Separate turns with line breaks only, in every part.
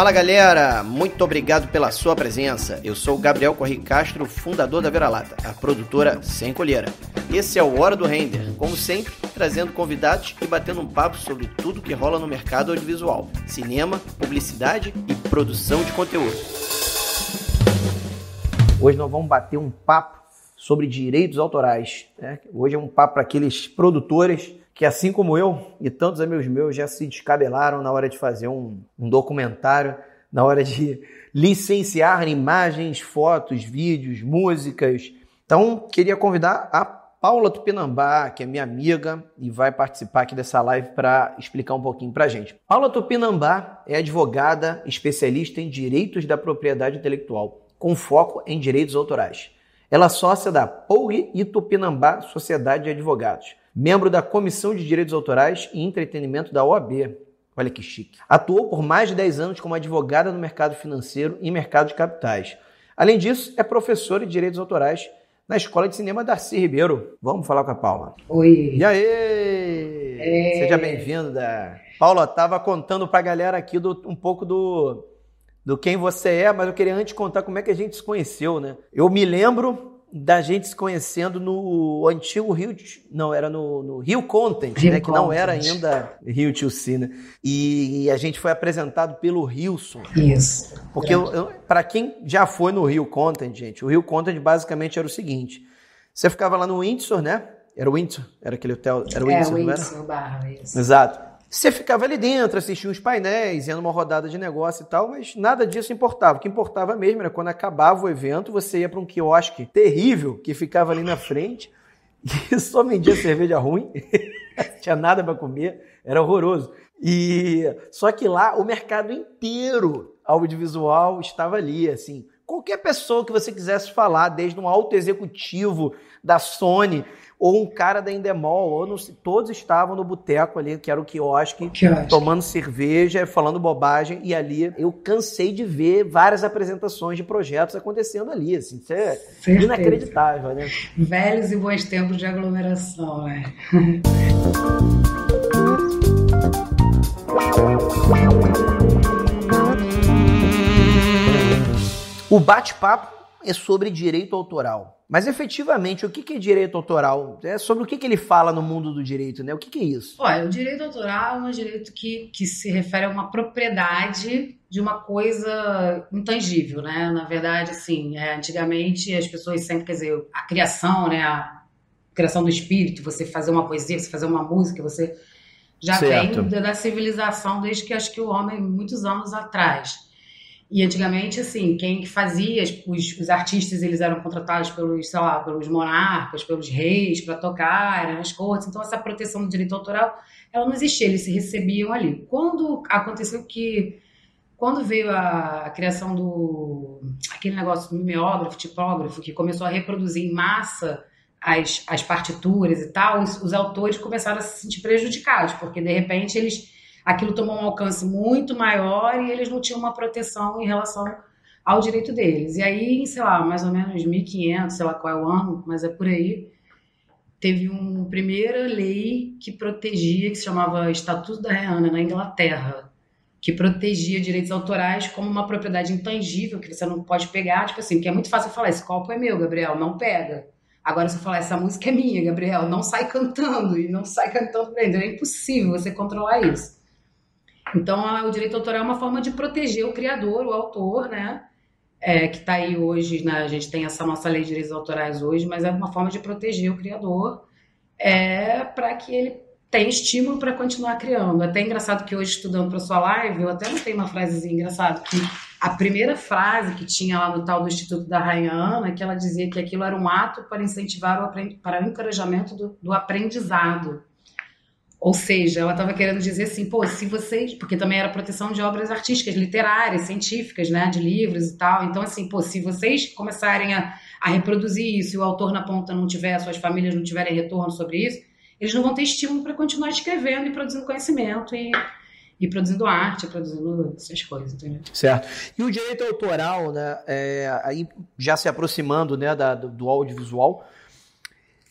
Fala galera, muito obrigado pela sua presença. Eu sou o Gabriel Corri Castro, fundador da Vira-Lata, a produtora sem colheira. Esse é o Hora do Render, como sempre, trazendo convidados e batendo um papo sobre tudo que rola no mercado audiovisual, cinema, publicidade e produção de conteúdo. Hoje nós vamos bater um papo sobre direitos autorais. Né? Hoje é um papo para aqueles produtores que, assim como eu e tantos amigos meus, já se descabelaram na hora de fazer um, um documentário, na hora de licenciar imagens, fotos, vídeos, músicas. Então, queria convidar a Paula Tupinambá, que é minha amiga e vai participar aqui dessa live para explicar um pouquinho para a gente. Paula Tupinambá é advogada especialista em direitos da propriedade intelectual, com foco em direitos autorais. Ela é sócia da Poug e Tupinambá Sociedade de Advogados membro da Comissão de Direitos Autorais e Entretenimento da OAB. Olha que chique. Atuou por mais de 10 anos como advogada no mercado financeiro e mercado de capitais. Além disso, é professora de Direitos Autorais na Escola de Cinema Darcy Ribeiro. Vamos falar com a Paula.
Oi.
E aí? É... Seja bem-vinda. Paula, estava contando para a galera aqui do, um pouco do, do quem você é, mas eu queria antes contar como é que a gente se conheceu, né? Eu me lembro da gente se conhecendo no antigo Rio, não, era no, no Rio Content, Rio né, que não era ainda Rio Tio né? E a gente foi apresentado pelo Rilson.
Isso.
Porque para quem já foi no Rio Content, gente, o Rio Content basicamente era o seguinte: você ficava lá no Windsor, né? Era o Windsor, era aquele hotel, era o Windsor,
é, o
Windsor,
não era? Barra, isso.
Exato. Você ficava ali dentro, assistia uns painéis, ia numa rodada de negócio e tal, mas nada disso importava. O que importava mesmo era quando acabava o evento, você ia para um quiosque terrível que ficava ali na frente e só vendia cerveja ruim, tinha nada para comer, era horroroso. E só que lá o mercado inteiro audiovisual estava ali, assim. Qualquer pessoa que você quisesse falar, desde um alto executivo da Sony ou um cara da Endemol, ou não, todos estavam no boteco ali, que era o quiosque, quiosque, tomando cerveja, falando bobagem, e ali eu cansei de ver várias apresentações de projetos acontecendo ali, assim, isso é Certeza. inacreditável, né?
Velhos e bons tempos de aglomeração, né?
o bate-papo é sobre direito autoral. Mas efetivamente, o que é direito autoral? É sobre o que ele fala no mundo do direito, né? O que é isso?
Olha, o direito autoral é um direito que, que se refere a uma propriedade de uma coisa intangível, né? Na verdade, assim, é, antigamente as pessoas sempre, quer dizer, a criação, né? A criação do espírito, você fazer uma poesia, você fazer uma música, você já certo. vem da civilização desde que acho que o homem, muitos anos atrás. E antigamente, assim, quem fazia, os, os, artistas, eles eram contratados pelos, sei lá, pelos monarcas, pelos reis, para tocar nas cortes. Então, essa proteção do direito autoral, ela não existia, eles se recebiam ali. Quando aconteceu que, quando veio a, a criação do, aquele negócio mimeógrafo, tipógrafo, que começou a reproduzir em massa as, as partituras e tal, os, os autores começaram a se sentir prejudicados, porque, de repente, eles aquilo tomou um alcance muito maior e eles não tinham uma proteção em relação ao direito deles. E aí, sei lá, mais ou menos 1500, sei lá qual é o ano, mas é por aí, teve uma primeira lei que protegia, que se chamava Estatuto da Reana, na Inglaterra, que protegia direitos autorais como uma propriedade intangível, que você não pode pegar, tipo assim, que é muito fácil falar, esse copo é meu, Gabriel, não pega. Agora, se eu falar, essa música é minha, Gabriel, não sai cantando, e não sai cantando pra. É impossível você controlar isso. Então, a, o direito autoral é uma forma de proteger o criador, o autor, né? É, que está aí hoje, né? a gente tem essa nossa lei de direitos autorais hoje, mas é uma forma de proteger o criador é, para que ele tenha estímulo para continuar criando. É até engraçado que hoje, estudando para sua live, eu até notei uma frasezinha engraçada, que a primeira frase que tinha lá no tal do Instituto da Rainha Ana, que ela dizia que aquilo era um ato para incentivar o, para o encorajamento do, do aprendizado. Ou seja, ela estava querendo dizer assim, pô, se vocês. Porque também era proteção de obras artísticas, literárias, científicas, né? De livros e tal. Então, assim, pô, se vocês começarem a, a reproduzir isso e o autor na ponta não tiver, suas famílias não tiverem retorno sobre isso, eles não vão ter estímulo para continuar escrevendo e produzindo conhecimento e, e produzindo arte, produzindo essas coisas, entendeu?
Certo. E o direito autoral, né? É, aí já se aproximando né, da, do, do audiovisual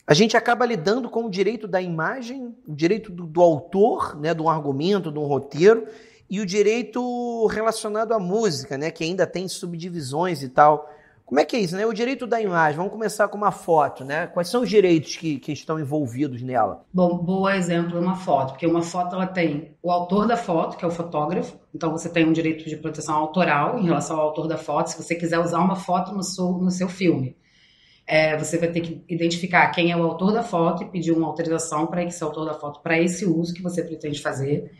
a gente acaba lidando com o direito da imagem, o direito do, do autor, né, de um argumento, de um roteiro, e o direito relacionado à música, né, que ainda tem subdivisões e tal. Como é que é isso, né? O direito da imagem, vamos começar com uma foto, né? Quais são os direitos que, que estão envolvidos nela?
Bom, bom exemplo é uma foto, porque uma foto ela tem o autor da foto, que é o fotógrafo, então você tem um direito de proteção autoral em relação ao autor da foto, se você quiser usar uma foto no seu, no seu filme. É, você vai ter que identificar quem é o autor da foto e pedir uma autorização para esse autor da foto para esse uso que você pretende fazer.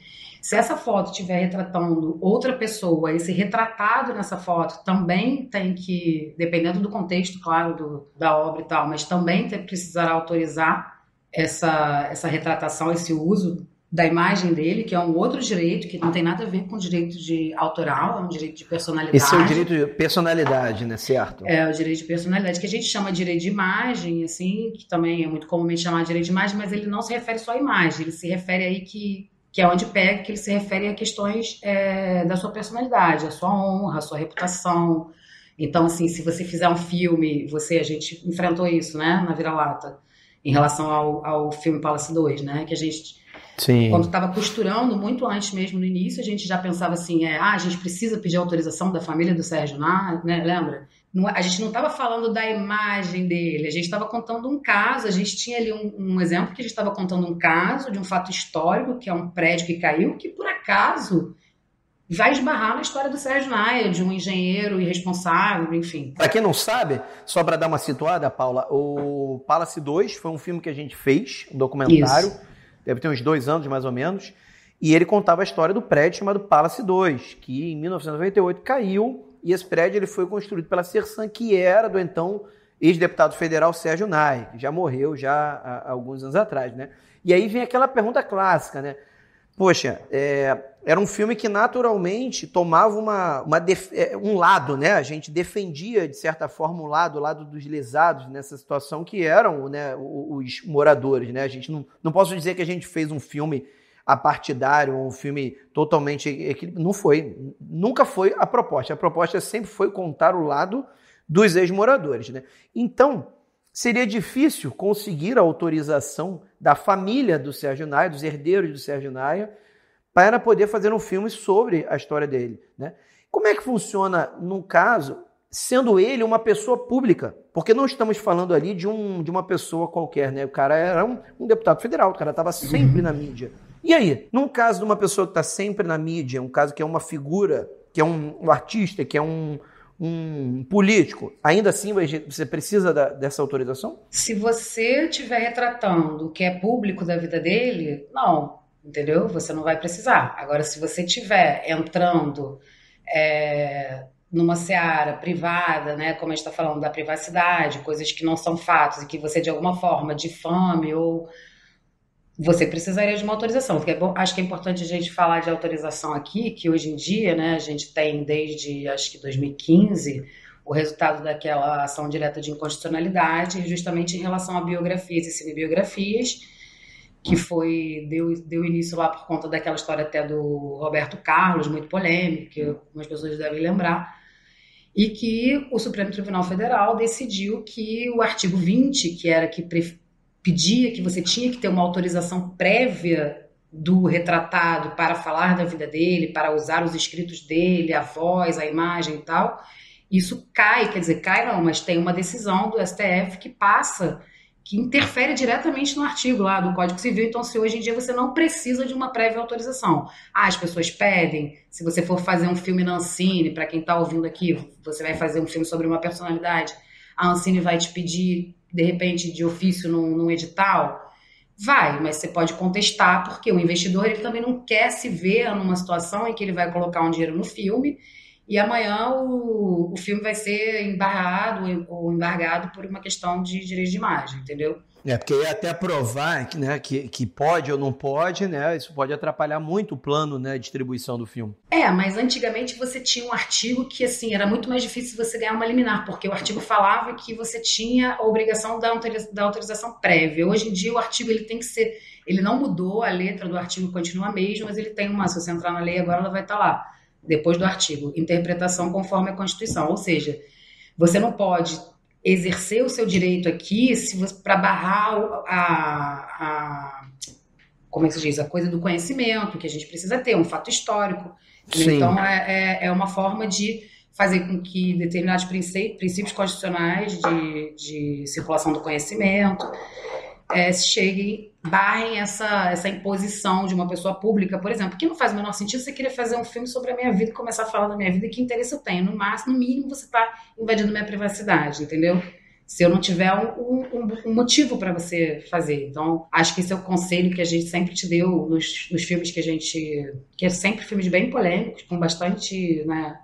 Se essa foto estiver retratando outra pessoa, esse retratado nessa foto também tem que, dependendo do contexto, claro, do, da obra e tal, mas também tem, precisará autorizar essa, essa retratação, esse uso da imagem dele, que é um outro direito que não tem nada a ver com o direito de autoral, é um direito de personalidade.
Esse é o direito de personalidade, né? Certo.
É, o direito de personalidade, que a gente chama de direito de imagem, assim, que também é muito comumente chamado de direito de imagem, mas ele não se refere só à imagem, ele se refere aí que que é onde pega que ele se refere a questões é, da sua personalidade, a sua honra, a sua reputação. Então, assim, se você fizer um filme, você, a gente enfrentou isso, né, na Vira-Lata, em relação ao, ao filme Palace 2, né, que a gente, Sim. quando estava costurando, muito antes mesmo, no início, a gente já pensava assim, é, ah, a gente precisa pedir autorização da família do Sérgio Nar, né, lembra? Não, a gente não estava falando da imagem dele, a gente estava contando um caso, a gente tinha ali um, um exemplo que a gente estava contando um caso de um fato histórico, que é um prédio que caiu, que por acaso vai esbarrar na história do Sérgio Naia, de um engenheiro irresponsável, enfim.
Para quem não sabe, só para dar uma situada, Paula, o Palace 2 foi um filme que a gente fez, um documentário, Isso. Deve ter uns dois anos mais ou menos, e ele contava a história do prédio chamado Palace 2, que em 1998 caiu e esse prédio ele foi construído pela Sersan, que era do então ex-deputado federal Sérgio Nai, que já morreu já há, alguns anos atrás, né? E aí vem aquela pergunta clássica, né? Poxa, é, era um filme que naturalmente tomava uma, uma def, é, um lado, né? A gente defendia, de certa forma, um lado, o lado dos lesados nessa situação, que eram né, os moradores, né? A gente não, não posso dizer que a gente fez um filme apartidário, um filme totalmente equilibrado. Não foi. Nunca foi a proposta. A proposta sempre foi contar o lado dos ex-moradores. Né? Então, seria difícil conseguir a autorização da família do Sérgio Naia, dos herdeiros do Sérgio Naia, para poder fazer um filme sobre a história dele. Né? Como é que funciona no caso, sendo ele uma pessoa pública? Porque não estamos falando ali de, um, de uma pessoa qualquer, né? O cara era um, um deputado federal, o cara estava sempre na mídia. E aí, num caso de uma pessoa que está sempre na mídia, um caso que é uma figura, que é um, um artista, que é um, um político, ainda assim você precisa da, dessa autorização?
Se você estiver retratando o que é público da vida dele, não, entendeu? Você não vai precisar. Agora, se você estiver entrando é, numa seara privada, né, como a gente está falando da privacidade, coisas que não são fatos e que você de alguma forma difame ou você precisaria de uma autorização. Porque é bom, acho que é importante a gente falar de autorização aqui, que hoje em dia, né, a gente tem desde acho que 2015 o resultado daquela ação direta de inconstitucionalidade, justamente em relação a biografias e cinebiografias, que foi deu, deu início lá por conta daquela história até do Roberto Carlos, muito polêmica, que algumas pessoas devem lembrar, e que o Supremo Tribunal Federal decidiu que o artigo 20, que era que pedia que você tinha que ter uma autorização prévia do retratado para falar da vida dele, para usar os escritos dele, a voz, a imagem e tal, isso cai, quer dizer, cai não, mas tem uma decisão do STF que passa, que interfere diretamente no artigo lá do Código Civil. Então, se hoje em dia você não precisa de uma prévia autorização. Ah, as pessoas pedem, se você for fazer um filme na Ancine, para quem está ouvindo aqui, você vai fazer um filme sobre uma personalidade, a Ancine vai te pedir de repente, de ofício num, num edital? Vai, mas você pode contestar, porque o investidor ele também não quer se ver numa situação em que ele vai colocar um dinheiro no filme e amanhã o, o filme vai ser embarrado ou embargado por uma questão de direito de imagem, entendeu?
É, porque aí até provar né, que, que pode ou não pode, né? Isso pode atrapalhar muito o plano né, distribuição do filme.
É, mas antigamente você tinha um artigo que assim era muito mais difícil você ganhar uma liminar, porque o artigo falava que você tinha a obrigação da, da autorização prévia. Hoje em dia o artigo ele tem que ser. Ele não mudou, a letra do artigo continua a mesma, mas ele tem uma. Se você entrar na lei agora, ela vai estar lá, depois do artigo. Interpretação conforme a Constituição. Ou seja, você não pode exercer o seu direito aqui para barrar a, a, como é que se diz, a coisa do conhecimento que a gente precisa ter, um fato histórico. Sim. Então, é, é, é uma forma de fazer com que determinados princípios constitucionais de, de circulação do conhecimento é, cheguem, barrem essa, essa imposição de uma pessoa pública, por exemplo, que não faz o menor sentido você querer fazer um filme sobre a minha vida começar a falar da minha vida e que interesse eu tenho. No máximo, no mínimo, você está invadindo minha privacidade, entendeu? se eu não tiver um, um, um motivo para você fazer. Então, acho que esse é o conselho que a gente sempre te deu nos, nos filmes que a gente. que é sempre filmes bem polêmicos, com bastante. Né,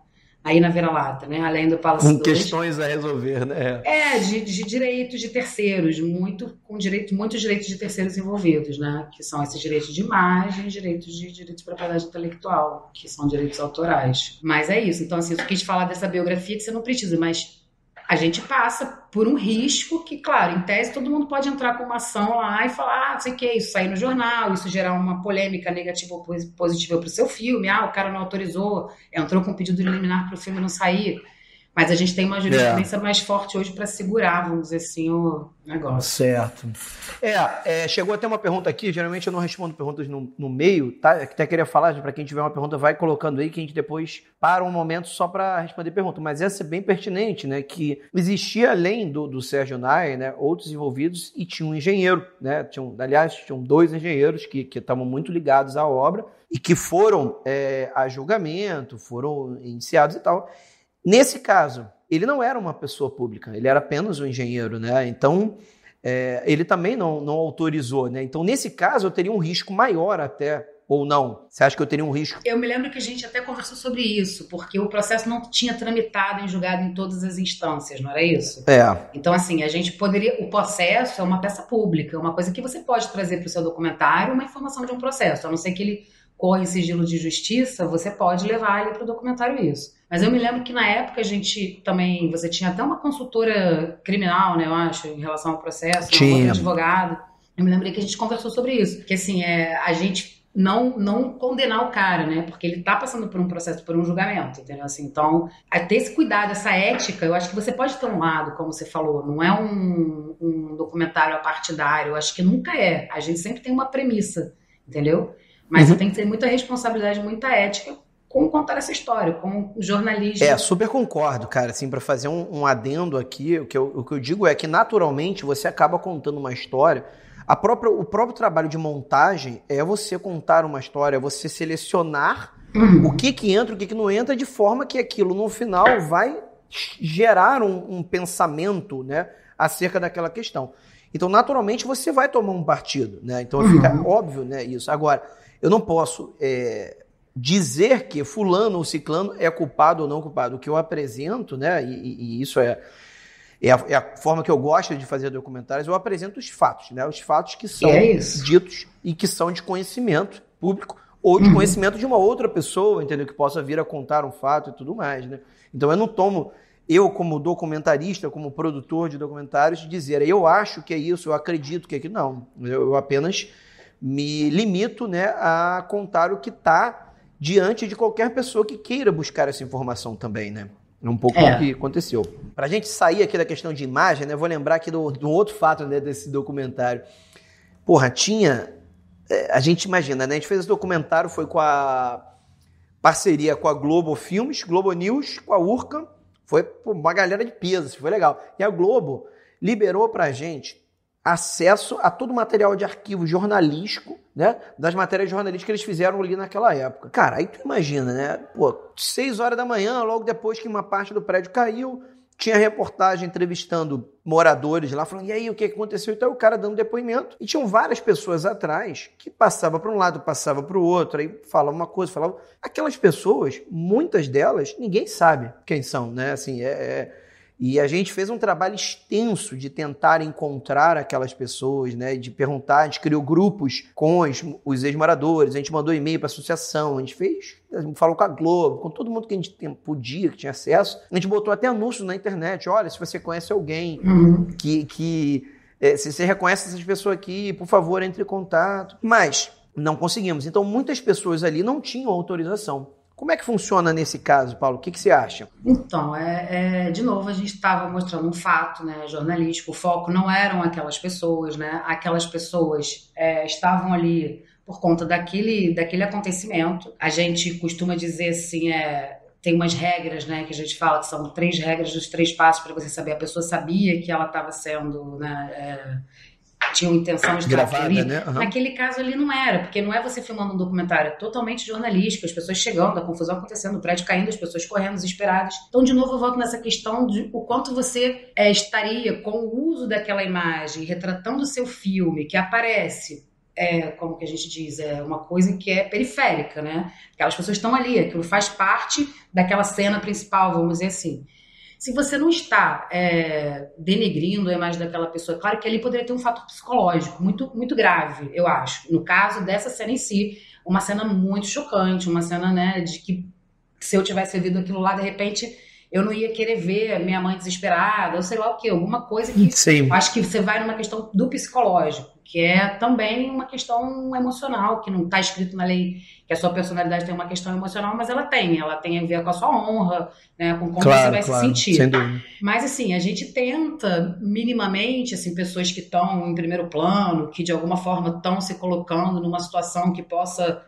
aí na vira-lata, né? Além do Palace
Com questões a resolver, né?
É, de, de direitos de terceiros, muito, com direito, muitos direitos de terceiros envolvidos, né? Que são esses direitos de imagem, direitos de direitos de propriedade intelectual, que são direitos autorais. Mas é isso. Então, assim, eu quis falar dessa biografia que você não precisa, mas a gente passa por um risco que, claro, em tese todo mundo pode entrar com uma ação lá e falar, ah, sei o que, isso sair no jornal, isso gerar uma polêmica negativa ou positiva para o seu filme, ah, o cara não autorizou, entrou com pedido de eliminar para o filme não sair. Mas a gente tem uma jurisprudência é. mais forte hoje para segurar, vamos dizer assim, o negócio.
Certo. É, é, chegou até uma pergunta aqui, geralmente eu não respondo perguntas no, no meio, tá? Até queria falar, para quem tiver uma pergunta, vai colocando aí, que a gente depois para um momento só para responder pergunta. Mas essa é bem pertinente, né? Que existia, além do, do Sérgio Nair, né, outros envolvidos e tinha um engenheiro, né? Tinham, aliás, tinham dois engenheiros que estavam muito ligados à obra e que foram é, a julgamento, foram iniciados e tal. Nesse caso, ele não era uma pessoa pública, ele era apenas um engenheiro, né? Então, é, ele também não, não autorizou, né? Então, nesse caso, eu teria um risco maior até ou não? Você acha que eu teria um risco?
Eu me lembro que a gente até conversou sobre isso, porque o processo não tinha tramitado em julgado em todas as instâncias, não era isso?
É.
Então, assim, a gente poderia. O processo é uma peça pública, uma coisa que você pode trazer para o seu documentário, uma informação de um processo, a não ser que ele corre sigilo de justiça, você pode levar ali para o documentário isso. Mas eu me lembro que na época a gente também, você tinha até uma consultora criminal, né, eu acho, em relação ao processo,
tinha.
um advogado. Eu me lembrei que a gente conversou sobre isso, que assim, é, a gente não não condenar o cara, né? Porque ele tá passando por um processo, por um julgamento, entendeu? Assim, então, ter esse cuidado, essa ética, eu acho que você pode ter um lado, como você falou, não é um, um documentário apartidário, eu acho que nunca é. A gente sempre tem uma premissa, entendeu? Mas uhum. tem que ter muita responsabilidade, muita ética com contar essa história, com o jornalismo.
É, super concordo, cara. Assim, para fazer um, um, adendo aqui, o que, eu, o que eu digo é que naturalmente você acaba contando uma história. A própria, o próprio trabalho de montagem é você contar uma história, é você selecionar uhum. o que, que entra, o que, que não entra, de forma que aquilo no final vai gerar um, um pensamento né, acerca daquela questão. Então, naturalmente, você vai tomar um partido. Né? Então, fica uhum. óbvio né, isso. Agora, eu não posso é, dizer que fulano ou ciclano é culpado ou não culpado. O que eu apresento, né, e, e isso é, é a, é, a, forma que eu gosto de fazer documentários, eu apresento os fatos, né, os fatos que são é ditos e que são de conhecimento público ou de uhum. conhecimento de uma outra pessoa, entendeu, que possa vir a contar um fato e tudo mais, né. Então eu não tomo eu como documentarista, como produtor de documentários, dizer eu acho que é isso, eu acredito que é aquilo. Não, eu, eu apenas me limito né, a contar o que está diante de qualquer pessoa que queira buscar essa informação também, né? É um pouco é. o que aconteceu. Para a gente sair aqui da questão de imagem, né, vou lembrar aqui do, do outro fato né, desse documentário. Porra, tinha. É, a gente imagina, né? A gente fez esse documentário, foi com a parceria com a Globo Filmes, Globo News, com a Urca. Foi uma galera de peso, foi legal. E a Globo liberou pra gente acesso a todo o material de arquivo jornalístico, né? Das matérias jornalísticas que eles fizeram ali naquela época. Cara, aí tu imagina, né? Pô, seis horas da manhã, logo depois que uma parte do prédio caiu, tinha reportagem entrevistando moradores lá, falando, e aí, o que aconteceu? Então, o cara dando depoimento. E tinham várias pessoas atrás que passava para um lado, passava para o outro, aí falava uma coisa, falava... Aquelas pessoas, muitas delas, ninguém sabe quem são, né? Assim, é... é e a gente fez um trabalho extenso de tentar encontrar aquelas pessoas, né? De perguntar, a gente criou grupos com os, os ex-moradores, a gente mandou e-mail para a associação, a gente fez, a gente falou com a Globo, com todo mundo que a gente podia, que tinha acesso. A gente botou até anúncios na internet, olha, se você conhece alguém uhum. que, que é, se você reconhece essas pessoas aqui, por favor, entre em contato. Mas não conseguimos. Então, muitas pessoas ali não tinham autorização. Como é que funciona nesse caso, Paulo? O que, que você acha?
Então, é, é de novo, a gente estava mostrando um fato né, jornalístico. O foco não eram aquelas pessoas, né? Aquelas pessoas é, estavam ali por conta daquele, daquele acontecimento. A gente costuma dizer assim, é, tem umas regras, né, que a gente fala que são três regras dos três passos para você saber. A pessoa sabia que ela estava sendo, né, é, tinha intenção de
Gravada,
ali.
Né? Uhum.
Naquele caso ali não era, porque não é você filmando um documentário, é totalmente jornalístico, as pessoas chegando, a confusão acontecendo, o prédio caindo, as pessoas correndo desesperadas. Então, de novo, eu volto nessa questão de o quanto você é, estaria com o uso daquela imagem, retratando o seu filme, que aparece é, como que a gente diz, é uma coisa que é periférica, né? Aquelas pessoas estão ali, aquilo faz parte daquela cena principal, vamos dizer assim. Se você não está é, denegrindo a imagem daquela pessoa, claro que ali poderia ter um fator psicológico muito, muito grave, eu acho. No caso dessa cena em si, uma cena muito chocante, uma cena, né, de que se eu tivesse vivido aquilo lá, de repente eu não ia querer ver minha mãe desesperada, ou sei lá o que, alguma coisa que
Sim.
acho que você vai numa questão do psicológico, que é também uma questão emocional, que não está escrito na lei que a sua personalidade tem uma questão emocional, mas ela tem, ela tem a ver com a sua honra, né, com como
claro,
você vai
claro,
se sentir. Mas assim, a gente tenta minimamente, assim, pessoas que estão em primeiro plano, que de alguma forma estão se colocando numa situação que possa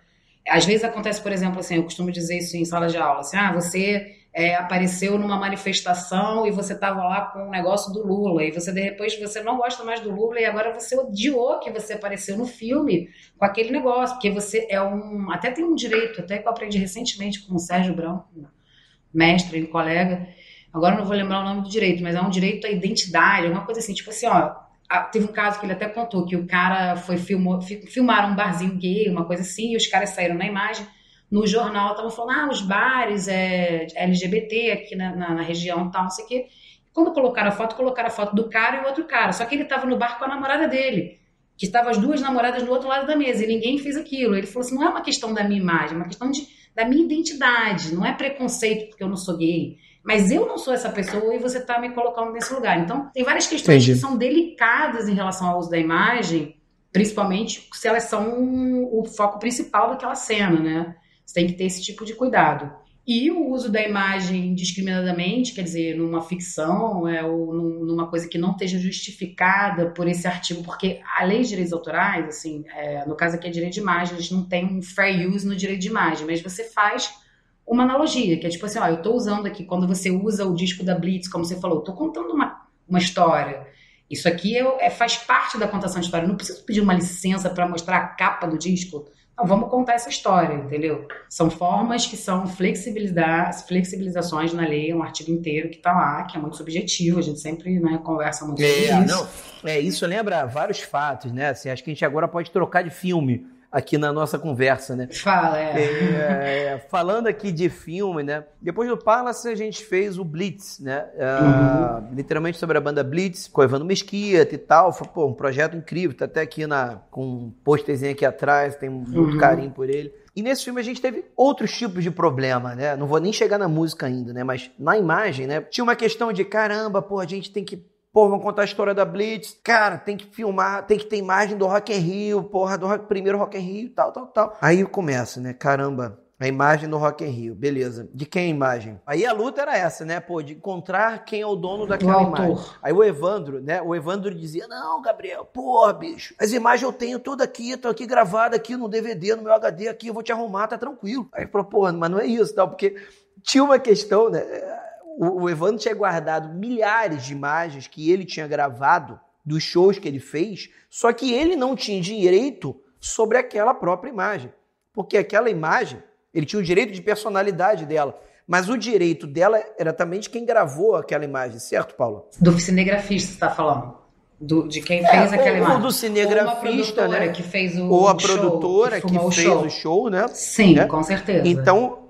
às vezes acontece, por exemplo, assim, eu costumo dizer isso em sala de aula, assim, ah, você é, apareceu numa manifestação e você estava lá com um negócio do Lula e você de repente você não gosta mais do Lula e agora você odiou que você apareceu no filme com aquele negócio porque você é um até tem um direito até que eu aprendi recentemente com o Sérgio Branco mestre e colega agora não vou lembrar o nome do direito mas é um direito à identidade alguma coisa assim tipo assim ó teve um caso que ele até contou que o cara foi filmou filmaram um barzinho gay uma coisa assim e os caras saíram na imagem no jornal estavam falando, ah, os bares é, LGBT aqui na, na, na região tal, não sei o quê. Quando colocaram a foto, colocaram a foto do cara e o outro cara. Só que ele estava no bar com a namorada dele, que estavam as duas namoradas do outro lado da mesa, e ninguém fez aquilo. Ele falou assim: não é uma questão da minha imagem, é uma questão de, da minha identidade, não é preconceito porque eu não sou gay. Mas eu não sou essa pessoa e você está me colocando nesse lugar. Então, tem várias questões Entendi. que são delicadas em relação ao uso da imagem, principalmente se elas são o foco principal daquela cena, né? Você tem que ter esse tipo de cuidado. E o uso da imagem discriminadamente, quer dizer, numa ficção é, ou numa coisa que não esteja justificada por esse artigo, porque a lei de direitos autorais, assim, é, no caso aqui é direito de imagem, a gente não tem um fair use no direito de imagem, mas você faz uma analogia, que é tipo assim, ó, eu estou usando aqui, quando você usa o disco da Blitz, como você falou, estou contando uma, uma história. Isso aqui é, é, faz parte da contação de história. Não preciso pedir uma licença para mostrar a capa do disco então, vamos contar essa história, entendeu? São formas que são flexibilizações na lei, é um artigo inteiro que está lá, que é muito subjetivo, a gente sempre né, conversa muito
é,
sobre isso.
Não, é, isso lembra vários fatos, né? Assim, acho que a gente agora pode trocar de filme aqui na nossa conversa, né?
Fala, é.
é. é falando aqui de filme, né? Depois do Palace a gente fez o Blitz, né? Uh, uhum. Literalmente sobre a banda Blitz, com o Evandro Mesquita e tal. Foi pô, um projeto incrível, tá até aqui na, com um posterzinho aqui atrás, tem muito uhum. carinho por ele. E nesse filme a gente teve outros tipos de problema, né? Não vou nem chegar na música ainda, né? Mas na imagem, né? Tinha uma questão de caramba, pô, a gente tem que Pô, vamos contar a história da Blitz. Cara, tem que filmar, tem que ter imagem do Rock in Rio, porra, do rock, primeiro Rock in Rio, tal, tal, tal. Aí começa, né? Caramba, a imagem do Rock in Rio, beleza. De quem a imagem? Aí a luta era essa, né? Pô, de encontrar quem é o dono daquela imagem. Aí o Evandro, né? O Evandro dizia: Não, Gabriel, porra, bicho, as imagens eu tenho tudo aqui, estão aqui gravadas aqui no DVD, no meu HD aqui, eu vou te arrumar, tá tranquilo. Aí ele falou, porra, mas não é isso, tal, porque tinha uma questão, né? O, o Evandro tinha guardado milhares de imagens que ele tinha gravado dos shows que ele fez, só que ele não tinha direito sobre aquela própria imagem. Porque aquela imagem, ele tinha o direito de personalidade dela. Mas o direito dela era também de quem gravou aquela imagem, certo, Paulo?
Do cinegrafista, você está falando? Do, de quem fez é, aquela ou, imagem.
Ou do cinegrafista, né?
Que fez o
ou a
show,
produtora que, que fez
show.
o show, né?
Sim,
né?
com certeza.
Então,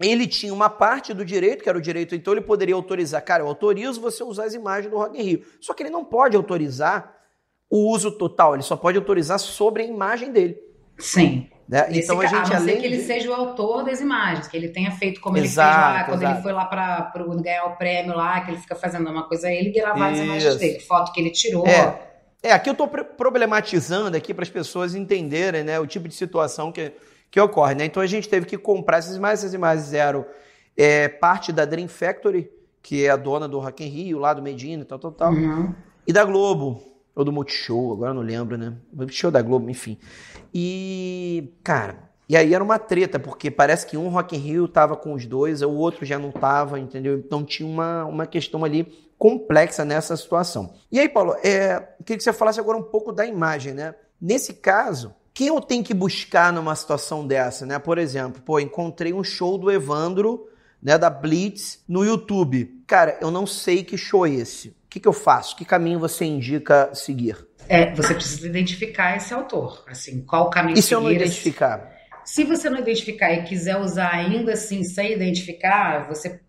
ele tinha uma parte do direito, que era o direito, então ele poderia autorizar, cara, eu autorizo você usar as imagens do Rock in Rio. Só que ele não pode autorizar o uso total, ele só pode autorizar sobre a imagem dele.
Sim.
Né? Então a gente
a
além
que ele
de...
seja o autor das imagens, que ele tenha feito como
exato,
ele fez lá, quando
exato.
ele foi lá para ganhar o prêmio lá, que ele fica fazendo uma coisa, ele gravar as imagens dele, foto que ele tirou.
É, é aqui eu estou problematizando aqui para as pessoas entenderem né, o tipo de situação que que ocorre. Né? Então a gente teve que comprar essas imagens, essas imagens eram é, parte da Dream Factory, que é a dona do Rock in Rio, lá do Medina, tal, tal, tal,
uhum.
e da Globo. ou do Multishow, agora não lembro, né? Multishow da Globo, enfim. E, cara, e aí era uma treta, porque parece que um Rock in Rio tava com os dois, o outro já não tava, entendeu? Então tinha uma, uma questão ali complexa nessa situação. E aí, Paulo, é, queria que você falasse agora um pouco da imagem, né? Nesse caso, quem eu tenho que buscar numa situação dessa, né? Por exemplo, pô, encontrei um show do Evandro, né, da Blitz, no YouTube. Cara, eu não sei que show é esse. O que, que eu faço? Que caminho você indica seguir?
É, você precisa identificar esse autor. Assim, qual caminho
e
seguir? E se
eu não identificar?
Se você não identificar e quiser usar ainda assim sem identificar, você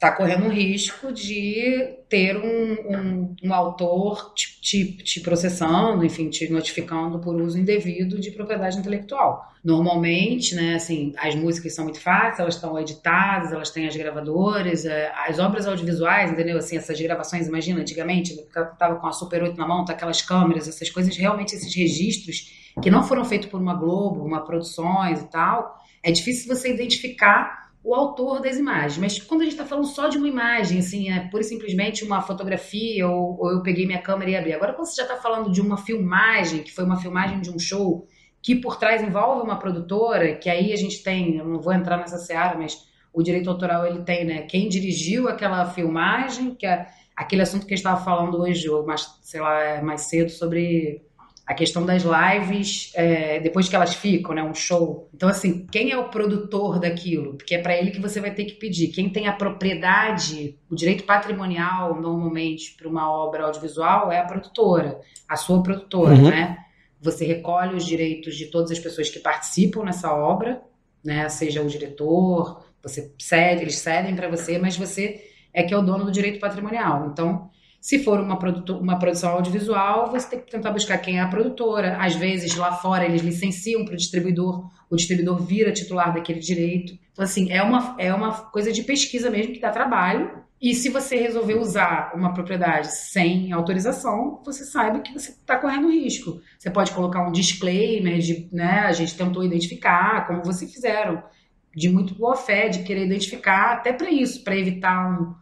está correndo o risco de ter um, um, um autor te, te, te, processando, enfim, te notificando por uso indevido de propriedade intelectual. Normalmente, né, assim, as músicas são muito fáceis, elas estão editadas, elas têm as gravadoras, é, as obras audiovisuais, entendeu? Assim, essas gravações, imagina, antigamente, eu tava com a Super 8 na mão, tá aquelas câmeras, essas coisas, realmente esses registros que não foram feitos por uma Globo, uma produções e tal, é difícil você identificar o autor das imagens. Mas quando a gente está falando só de uma imagem, assim, é pura e simplesmente uma fotografia, ou, ou eu peguei minha câmera e abri. Agora, quando você já está falando de uma filmagem, que foi uma filmagem de um show, que por trás envolve uma produtora, que aí a gente tem, eu não vou entrar nessa seara, mas o direito autoral ele tem, né? Quem dirigiu aquela filmagem, que é aquele assunto que a gente estava falando hoje, ou mais, sei lá, mais cedo, sobre a questão das lives é, depois que elas ficam, né, um show. Então, assim, quem é o produtor daquilo? Porque é para ele que você vai ter que pedir. Quem tem a propriedade, o direito patrimonial, normalmente, para uma obra audiovisual, é a produtora, a sua produtora, uhum. né? Você recolhe os direitos de todas as pessoas que participam nessa obra, né? Seja o diretor, você cede, eles cedem para você, mas você é que é o dono do direito patrimonial. Então, se for uma, uma produção audiovisual, você tem que tentar buscar quem é a produtora. Às vezes, lá fora, eles licenciam para o distribuidor, o distribuidor vira titular daquele direito. Então, assim, é uma, é uma coisa de pesquisa mesmo que dá trabalho. E se você resolver usar uma propriedade sem autorização, você sabe que você está correndo risco. Você pode colocar um disclaimer de, né, a gente tentou identificar, como vocês fizeram, de muito boa fé, de querer identificar, até para isso, para evitar um,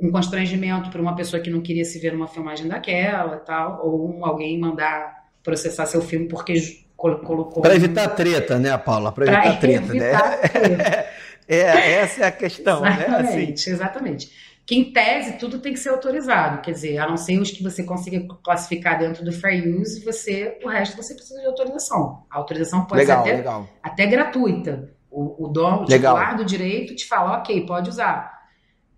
um constrangimento para uma pessoa que não queria se ver numa filmagem daquela tal, ou alguém mandar processar seu filme porque colocou.
Para evitar treta, né, Paula? Para evitar, evitar treta, né? Treta. é, essa é a questão,
exatamente,
né? Assim.
Exatamente. Que em tese tudo tem que ser autorizado, quer dizer, a não ser os que você consiga classificar dentro do fair use, você, o resto você precisa de autorização. A autorização pode legal, ser até, legal. até gratuita. O, o dono, o titular do direito te fala, ok, pode usar.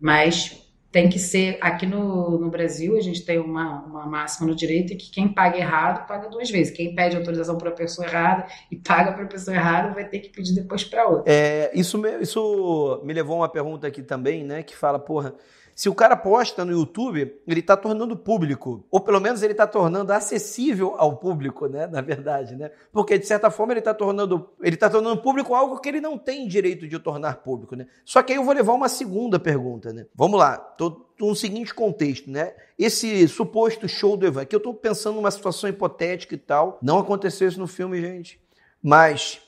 Mas tem que ser aqui no, no Brasil a gente tem uma, uma máxima no direito que quem paga errado paga duas vezes. Quem pede autorização para a pessoa errada e paga para a pessoa errada vai ter que pedir depois para outra.
É, isso me, isso me levou a uma pergunta aqui também né que fala porra se o cara posta no YouTube, ele está tornando público, ou pelo menos ele está tornando acessível ao público, né? Na verdade, né? Porque de certa forma ele está tornando, ele tá tornando público algo que ele não tem direito de tornar público, né? Só que aí eu vou levar uma segunda pergunta, né? Vamos lá, tô, no seguinte contexto, né? Esse suposto show do Evan, que eu estou pensando numa situação hipotética e tal, não aconteceu isso no filme, gente, mas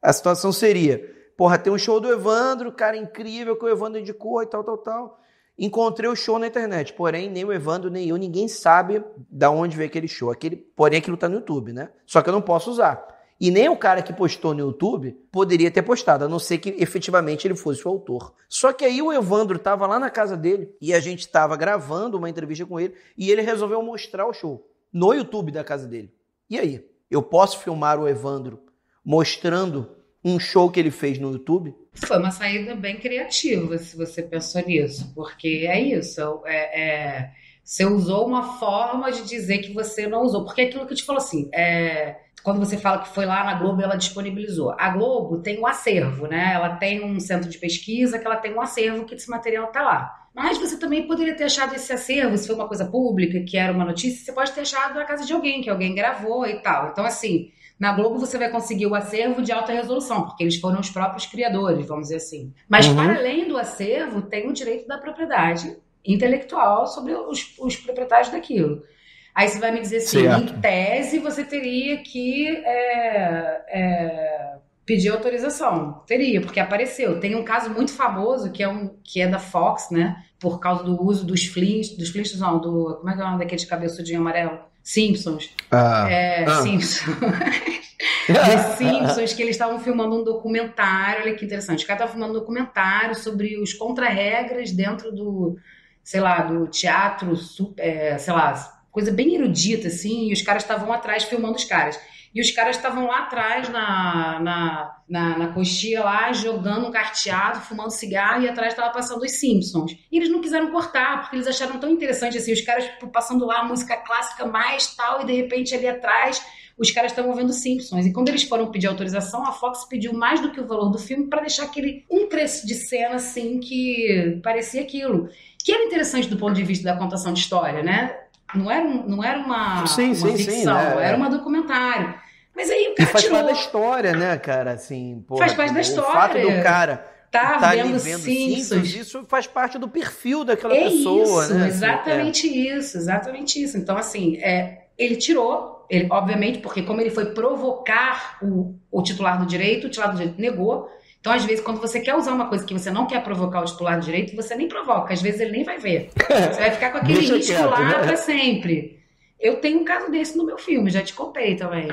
a situação seria, porra, tem um show do Evandro, cara incrível que o Evandro indicou e tal, tal, tal. Encontrei o show na internet, porém nem o Evandro nem eu, ninguém sabe da onde veio aquele show. Aquele, porém aquilo tá no YouTube, né? Só que eu não posso usar. E nem o cara que postou no YouTube poderia ter postado, a não ser que efetivamente ele fosse o autor. Só que aí o Evandro estava lá na casa dele e a gente estava gravando uma entrevista com ele e ele resolveu mostrar o show no YouTube da casa dele. E aí? Eu posso filmar o Evandro mostrando um show que ele fez no YouTube?
Foi uma saída bem criativa, se você pensou nisso, porque é isso. É, é, você usou uma forma de dizer que você não usou. Porque é aquilo que eu te falo assim, é, quando você fala que foi lá na Globo ela disponibilizou. A Globo tem um acervo, né? Ela tem um centro de pesquisa que ela tem um acervo que esse material está lá. Mas você também poderia ter achado esse acervo, se foi uma coisa pública, que era uma notícia, você pode ter achado na casa de alguém, que alguém gravou e tal. Então, assim, na Globo você vai conseguir o acervo de alta resolução, porque eles foram os próprios criadores, vamos dizer assim. Mas uhum. para além do acervo, tem o direito da propriedade intelectual sobre os, os proprietários daquilo. Aí você vai me dizer assim, certo. em tese você teria que é, é, pedir autorização. Teria, porque apareceu. Tem um caso muito famoso que é, um, que é da Fox, né? Por causa do uso dos Flintstones, dos Flintstones não, do, como é que é o nome daquele cabeçudinho amarelo? Simpsons.
Ah.
É,
Ah.
Simpsons. Simpsons, que eles estavam filmando um documentário, olha que interessante. Os caras estavam filmando um documentário sobre os contra-regras dentro do, sei lá, do teatro, é, sei lá, coisa bem erudita, assim, e os caras estavam atrás filmando os caras. E os caras estavam lá atrás, na, na, na, na coxia lá, jogando um carteado, fumando cigarro, e atrás estava passando os Simpsons. E eles não quiseram cortar, porque eles acharam tão interessante, assim, os caras tipo, passando lá a música clássica mais tal, e de repente ali atrás os caras estavam vendo Simpsons. E quando eles foram pedir autorização, a Fox pediu mais do que o valor do filme para deixar aquele um trecho de cena assim que parecia aquilo. Que era interessante do ponto de vista da contação de história, né? Não era, não era uma,
Sim,
uma
sim, sim,
ficção,
né?
era um documentário. Mas aí o
E faz
tirou.
parte da história, né, cara? Assim, porra,
Faz parte da
O fato
história.
do cara
Tá
tá
vendo
vendo
Simpsons.
Simpsons, isso faz parte do perfil daquela
É
pessoa,
isso,
né? Assim,
exatamente isso, exatamente isso. Então, assim, é, ele tirou, ele, obviamente, porque como ele foi provocar o, o titular do direito, o titular do direito negou. Então, às vezes, quando você quer usar uma coisa que você não quer provocar o titular do direito, você nem provoca. Às vezes ele nem vai ver. Você vai ficar com aquele risco lá
né?
pra sempre. Eu tenho um caso desse no meu filme, já te contei também.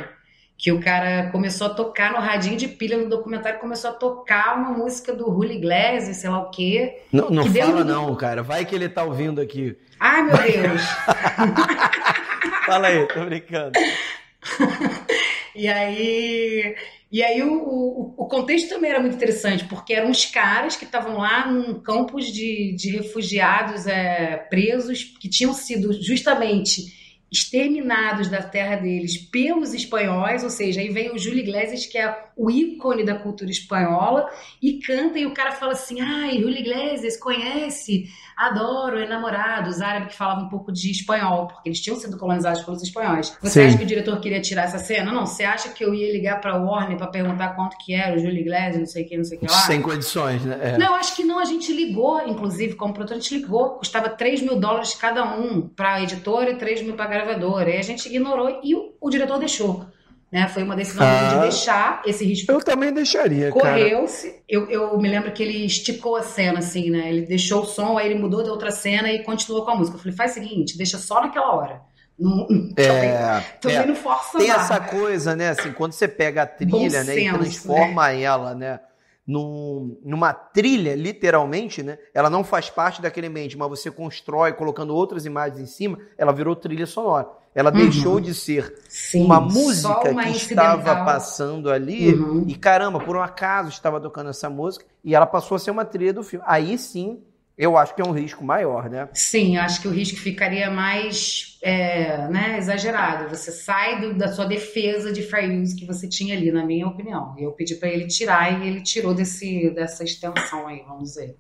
Que o cara começou a tocar no radinho de pilha no documentário, começou a tocar uma música do Julio Iglesias, sei lá o quê.
Não, não
Que
fala
do-
não, cara. Vai que ele tá ouvindo aqui.
Ai, meu Deus!
Fala aí, tô brincando.
E aí, e aí o, o, o contexto também era muito interessante, porque eram uns caras que estavam lá num campus de, de refugiados é, presos, que tinham sido justamente exterminados da terra deles pelos espanhóis, ou seja, aí vem o Júlio Iglesias, que é o ícone da cultura espanhola, e canta, e o cara fala assim, ai, Júlio Iglesias, conhece? Adoro, é namorado, os árabes que falavam um pouco de espanhol, porque eles tinham sido colonizados pelos espanhóis. Você
Sim.
acha que o diretor queria tirar essa cena? Não, você acha que eu ia ligar pra Warner pra perguntar quanto que era o Júlio Iglesias, não sei o que, não sei o que lá?
Sem condições, né? É.
Não, acho que não. A gente ligou, inclusive, como produtor, a gente ligou. Custava 3 mil dólares cada um para a editora e 3 mil para a gravadora. E a gente ignorou e o, o diretor deixou. Né? Foi uma decisão dele de
Ah.
deixar esse risco.
Eu também deixaria.
Correu-se. Eu, eu me lembro que ele esticou a cena, assim, né? Ele deixou o som, aí ele mudou de outra cena e continuou com a música. Eu falei, faz o seguinte, deixa só naquela hora. Não,
É,
também
é.
não força
Tem essa coisa, né? Assim, quando você pega a trilha, né, e
senso,
transforma ela, né, num- numa trilha, literalmente, né? Ela não faz parte daquele ambiente, mas você constrói colocando outras imagens em cima, ela virou trilha sonora. Ela
Uhum.
deixou de ser
Sim,
uma música
uma
que estava passando ali
Uhum.
e caramba, por um acaso estava tocando essa música e ela passou a ser uma trilha do filme. Aí sim, eu acho que é um risco maior, né?
Sim, eu acho que o risco ficaria mais é, né, exagerado. Você sai do- da sua defesa de fair use que você tinha ali, na minha opinião. Eu pedi para ele tirar e ele tirou desse, dessa extensão aí, vamos dizer.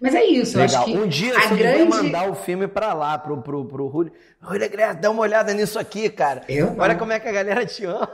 Mas é isso, eu
Legal.
acho que
um dia
a
você
grande-
vai mandar o filme pra lá, pro, pro, pro. Julio Iglesias, dá uma olhada nisso aqui, cara.
Eu não.
Olha como é que a galera te ama.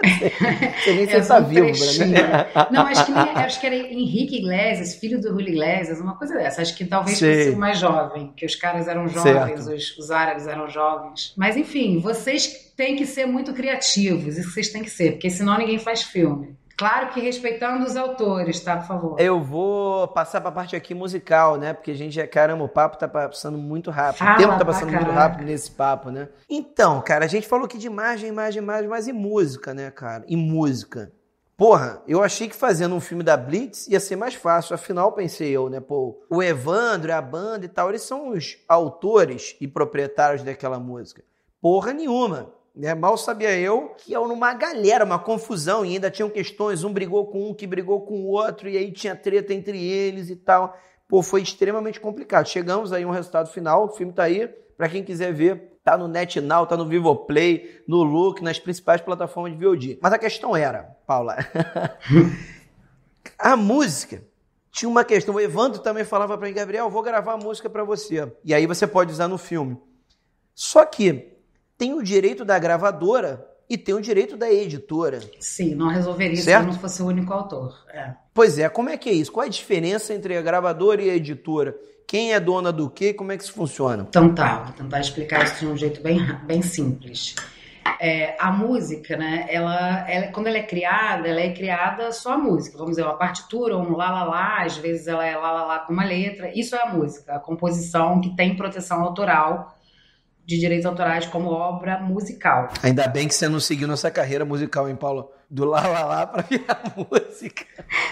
Você nem
É,
tá
um
vivo, né?
Não, acho que, nem- acho que era Henrique Iglesias, filho do Julio Iglesias, uma coisa dessa. Acho que talvez
Sei.
fosse o mais jovem, que os caras eram jovens, os, os árabes eram jovens. Mas enfim, vocês têm que ser muito criativos, isso vocês têm que ser, porque senão ninguém faz filme. Claro que respeitando os autores, tá, por favor.
Eu vou passar pra parte aqui musical, né? Porque a gente já, caramba, o papo tá passando muito rápido.
Fala
o tempo tá passando muito rápido nesse papo, né? Então, cara, a gente falou aqui de imagem, imagem, imagem, mas e música, né, cara? E música. Porra, eu achei que fazendo um filme da Blitz ia ser mais fácil. Afinal, pensei eu, né? Pô, o Evandro, a banda e tal, eles são os autores e proprietários daquela música. Porra nenhuma. Né? Mal sabia eu que era uma galera, uma confusão, e ainda tinham questões, um brigou com um, que brigou com o outro, e aí tinha treta entre eles e tal. Pô, foi extremamente complicado. Chegamos aí a um resultado final, o filme tá aí, pra quem quiser ver, tá no NetNow, tá no Vivoplay, no Look, nas principais plataformas de VOD. Mas a questão era, Paula, a música tinha uma questão. O Evandro também falava para mim, Gabriel, vou gravar a música para você. E aí você pode usar no filme. Só que tem o direito da gravadora e tem o direito da editora.
Sim, não resolveria se
Certo?
eu não fosse o único autor. É.
Pois é, como é que é isso? Qual é a diferença entre a gravadora e a editora? Quem é dona do quê? Como é que isso funciona?
Então tá, vou tentar explicar isso de um jeito bem, bem simples. É, a música, né, ela, ela- quando ela é criada, ela é criada só a música. Vamos dizer, uma partitura, um lá, lá, lá, às vezes ela é lá, lá, lá com uma letra. Isso é a música, a composição que tem proteção autoral de direitos autorais como obra musical.
Ainda bem que você não seguiu nossa carreira musical, hein, Paulo? Do lá lá lá para virar música.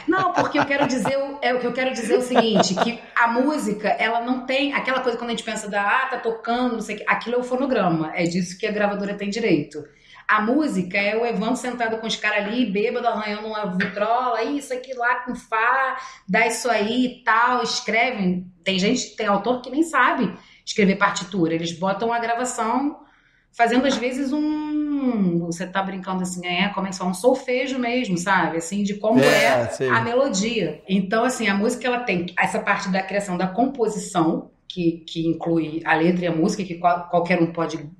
Não, porque eu quero dizer é o que eu quero dizer é o seguinte, que a música, ela não tem aquela coisa quando a gente pensa da ah, tá tocando, não sei que, aquilo é o fonograma, é disso que a gravadora tem direito. A música é o Evandro sentado com os caras ali, bêbado, arranhando uma vitrola, isso aqui lá com Fá, dá isso aí e tal, escrevem. Tem gente, tem autor que nem sabe escrever partitura. Eles botam a gravação fazendo às vezes um. Você tá brincando assim, é, como é que um solfejo mesmo, sabe? Assim, de como é, é a melodia. Então, assim, a música ela tem essa parte da criação da composição, que, que inclui a letra e a música, que qual, qualquer um pode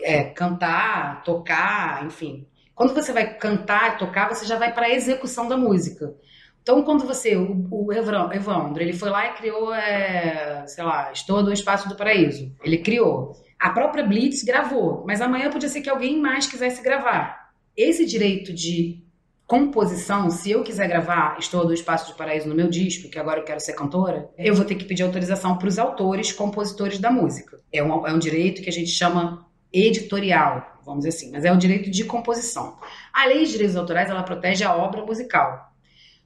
é, cantar, tocar, enfim. Quando você vai cantar e tocar, você já vai para a execução da música. Então, quando você, o, o Evandro, ele foi lá e criou, é, sei lá, Estou do Espaço do Paraíso. Ele criou. A própria Blitz gravou, mas amanhã podia ser que alguém mais quisesse gravar. Esse direito de composição, se eu quiser gravar Estou do Espaço do Paraíso no meu disco, que agora eu quero ser cantora, eu vou ter que pedir autorização para os autores, compositores da música. É um, é um direito que a gente chama editorial, vamos dizer assim, mas é o direito de composição. A lei de direitos autorais, ela protege a obra musical.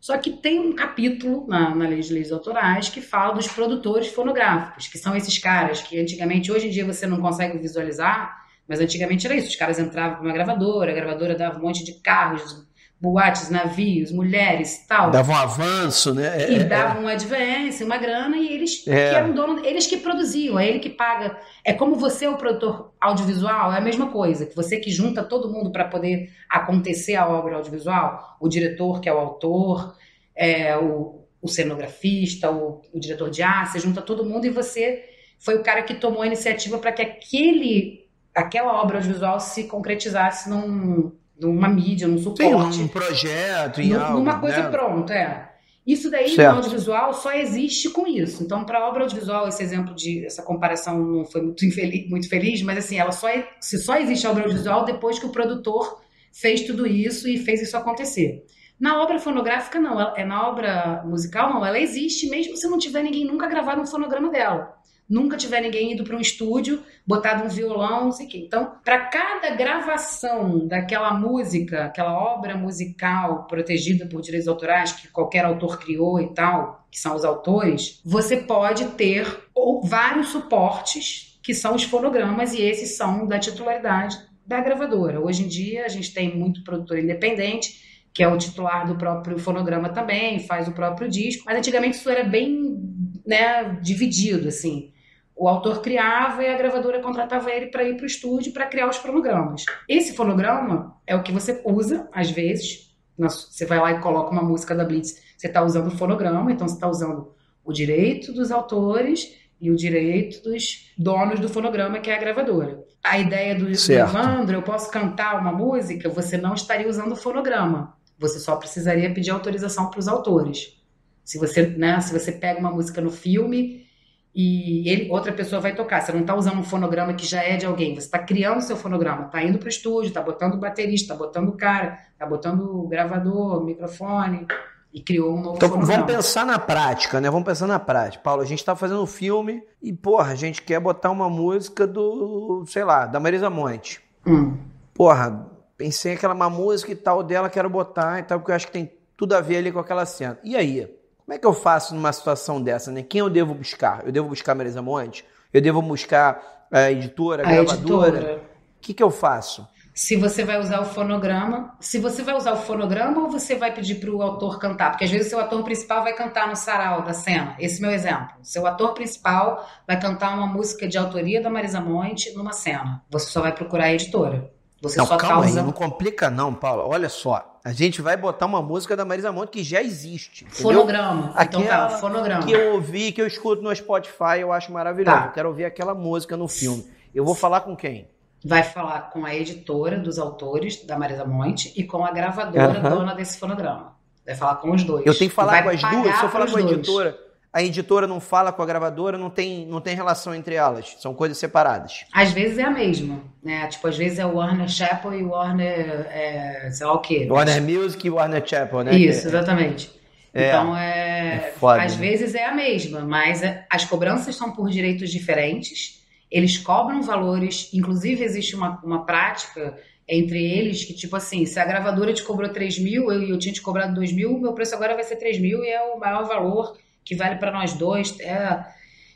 Só que tem um capítulo na, na lei de leis autorais que fala dos produtores fonográficos, que são esses caras que antigamente, hoje em dia você não consegue visualizar, mas antigamente era isso. Os caras entravam para uma gravadora, a gravadora dava um monte de carros, boates, navios, mulheres tal.
Davam um avanço, né?
É, e é, davam é. um advance, uma grana, e eles é. que eram dono, eles que produziam, é ele que paga. É como você é o produtor audiovisual, é a mesma coisa, que você que junta todo mundo para poder acontecer a obra audiovisual, o diretor que é o autor, é, o, o cenografista, o, o diretor de arte, você junta todo mundo e você foi o cara que tomou a iniciativa para que aquele aquela obra audiovisual se concretizasse num numa mídia, num suporte.
Sim, num projeto, em algo,
Numa coisa né? pronta, é. Isso daí certo. no audiovisual só existe com isso. Então, para obra audiovisual, esse exemplo de essa comparação não foi muito, infeliz, muito feliz, mas assim, ela só é, se só existe a obra audiovisual depois que o produtor fez tudo isso e fez isso acontecer. Na obra fonográfica, não. É na obra musical, não. Ela existe mesmo se não tiver ninguém nunca gravado um fonograma dela nunca tiver ninguém ido para um estúdio, botado um violão, não sei o quê. Então, para cada gravação daquela música, aquela obra musical protegida por direitos autorais que qualquer autor criou e tal, que são os autores, você pode ter ou vários suportes que são os fonogramas e esses são da titularidade da gravadora. Hoje em dia a gente tem muito produtor independente que é o titular do próprio fonograma também, faz o próprio disco. Mas antigamente isso era bem né, dividido, assim o autor criava e a gravadora contratava ele para ir para o estúdio para criar os fonogramas. Esse fonograma é o que você usa, às vezes. Você vai lá e coloca uma música da Blitz, você está usando o fonograma, então você está usando o direito dos autores e o direito dos donos do fonograma, que é a gravadora. A ideia do, do Evandro, eu posso cantar uma música, você não estaria usando o fonograma. Você só precisaria pedir autorização para os autores. Se você, né, se você pega uma música no filme e ele, outra pessoa vai tocar. Você não está usando um fonograma que já é de alguém, você está criando seu fonograma, está indo para o estúdio, está botando o baterista, está botando o cara, está botando o gravador, o microfone e criou um novo
então,
fonograma.
Vamos pensar na prática, né? Vamos pensar na prática. Paulo, a gente está fazendo um filme e, porra, a gente quer botar uma música do, sei lá, da Marisa Monte.
Hum.
Porra, pensei aquela uma música e tal dela, quero botar e tal, porque eu acho que tem tudo a ver ali com aquela cena. E aí? Como é que eu faço numa situação dessa, né? Quem eu devo buscar? Eu devo buscar Marisa Monte? Eu devo buscar a editora, a, a gravadora? O que, que eu faço?
Se você vai usar o fonograma, se você vai usar o fonograma ou você vai pedir para o autor cantar? Porque às vezes o seu ator principal vai cantar no sarau da cena. Esse é meu exemplo. Seu ator principal vai cantar uma música de autoria da Marisa Monte numa cena. Você só vai procurar a editora. Você
não,
só
calma tá usando... aí, não complica não, Paulo. Olha só, a gente vai botar uma música da Marisa Monte que já existe.
Fonograma. Então tá, fonograma.
Que eu ouvi, que eu escuto no Spotify, eu acho maravilhoso. Tá. Eu quero ouvir aquela música no filme. Eu vou falar com quem?
Vai falar com a editora dos autores da Marisa Monte e com a gravadora dona desse fonograma. Vai falar com os dois.
Eu tenho que falar com as duas? Se eu falar com a editora... A editora não fala com a gravadora, não tem, não tem relação entre elas, são coisas separadas.
Às vezes é a mesma, né? Tipo, às vezes é o Warner Chappell e o Warner, é, sei lá o quê.
Warner Music e Warner Chappell, né?
Isso, exatamente. É, então é, é foda, às né? vezes é a mesma, mas as cobranças são por direitos diferentes eles cobram valores, inclusive existe uma, uma prática entre eles que, tipo assim, se a gravadora te cobrou 3 mil e eu, eu tinha te cobrado 2 mil, meu preço agora vai ser 3 mil e é o maior valor que vale para nós dois. É,